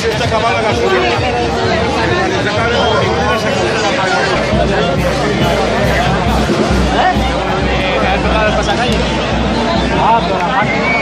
se está acabando la gasolina. ¿Eh? Eh, el pasacalle? Ah, la.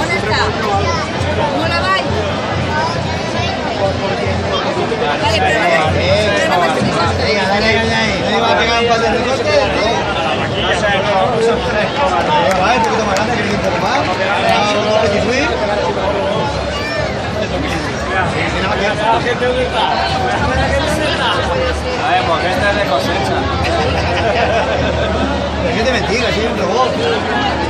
On està? Molt avall. Vale, però no, no m'estiguis esto. Venga, dale, dale, dale. ¿Nadie va a pegar un pase de recorte? Vale, un poquito más grande, que un poco más. Vamos a petit A ver, porque este es de cosecha. Dios te bendiga.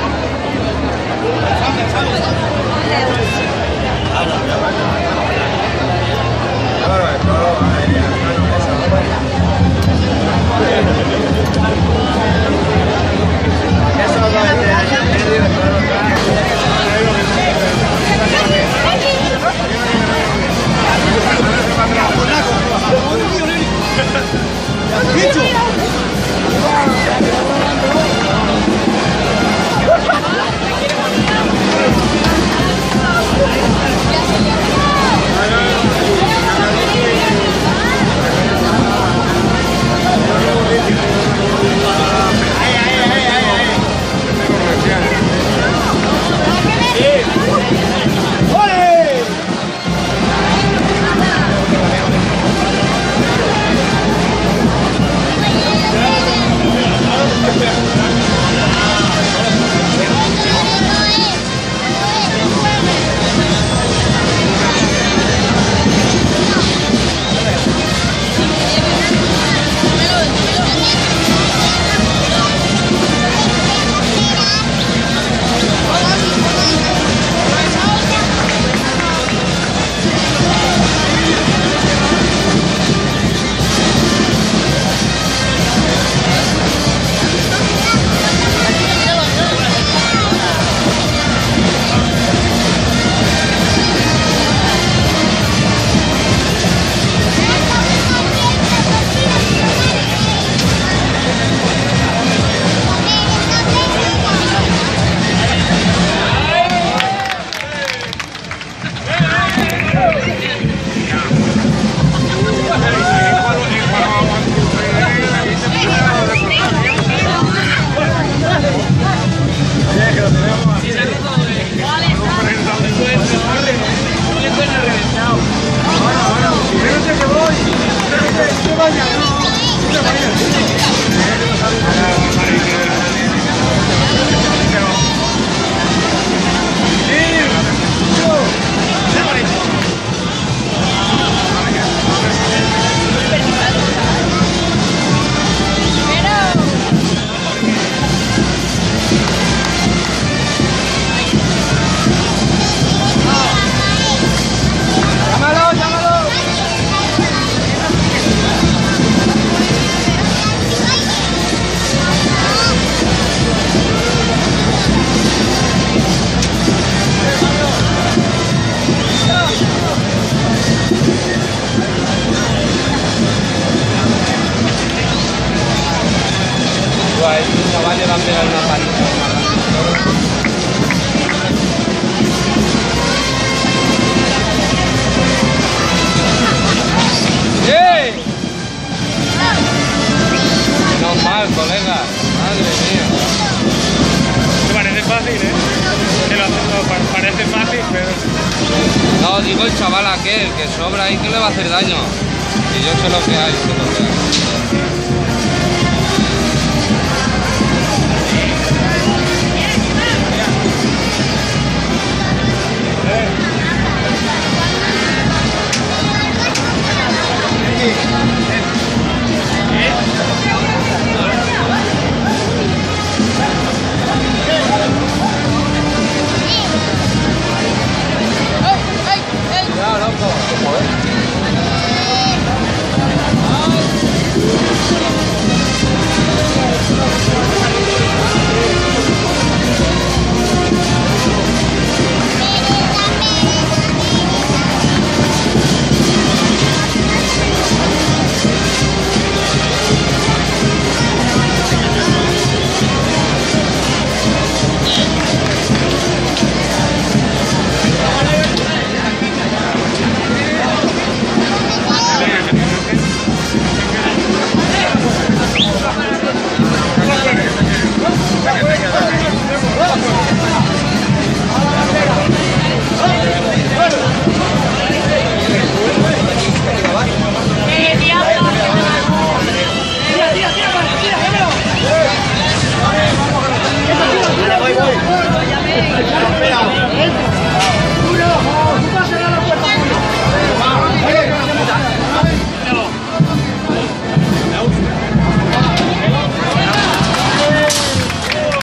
Digo el chaval aquel que sobra ahí que le va a hacer daño. Y yo sé lo que hay, sé lo que hay.